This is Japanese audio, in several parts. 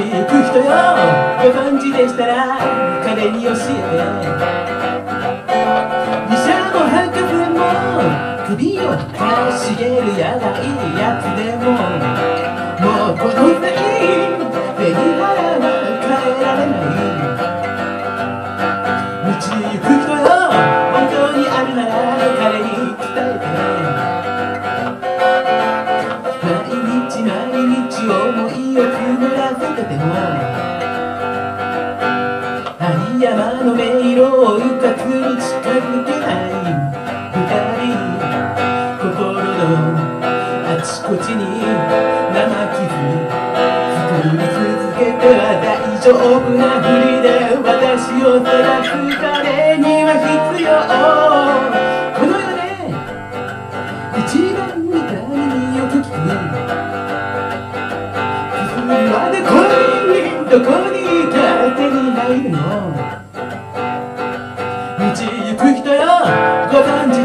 行く人よ。ご存知でしたら彼に教えて。医者も博士も首をかしげるやばいやつでももうこの先手に払は変えられない。道行く人よ。本当にあるなら彼に伝えて。毎日毎日思いを曇らせて山の迷路をうかつに近づけない二人心のあちこちに生傷作り続けては大丈夫なふりで私を探す彼には必要この世で一番みたいによく聞く。はどこにどこに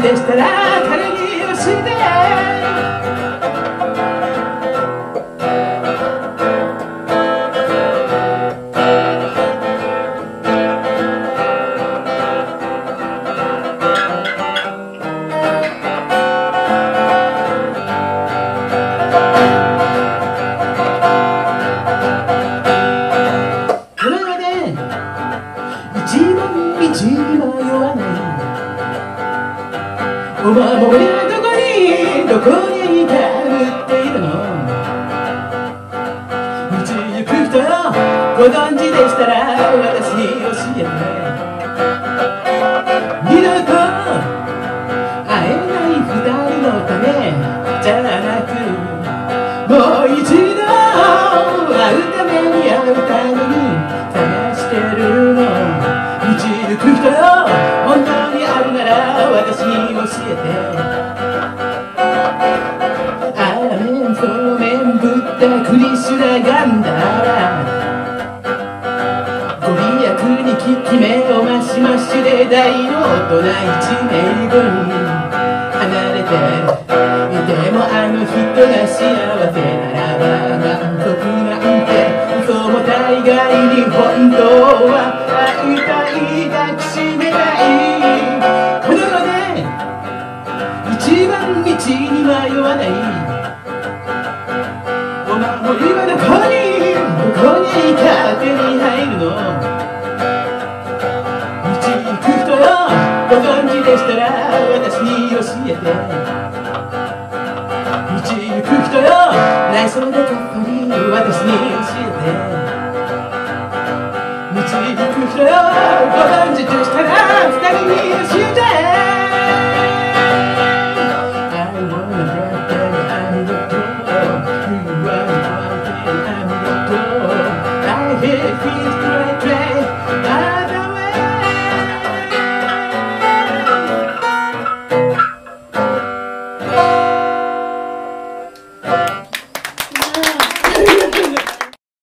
ご存知お守りはどこにどこにいた売っているの？道行く人よご存知でしたら私教えて。二度と当にあるなら私に教えて。あらめんそうめんぶったくりしゅらがんだら。ご利益に効き目を増し増しで大の大人一名分。離れていてもあの人が幸せならば満足なんて。嘘も大概に本当は会いたい抱きしめない。番道に迷わない。お守りはどこにどこに勝手に入るの。道行く人よご存知でしたら私に教えて。道行く人よ内装でかっこいい私に教えて。道行く人よご存知でしたら二人に教えて。